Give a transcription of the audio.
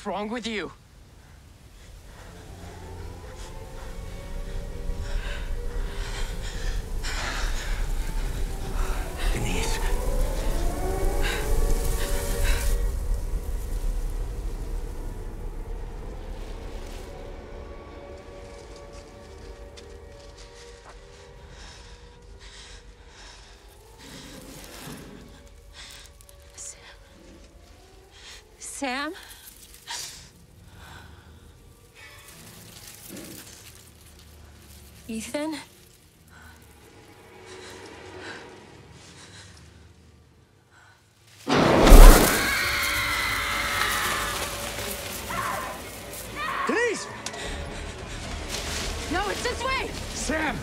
What's wrong with you? Denise. Sam? Ethan? Denise! No, it's this way! Sam!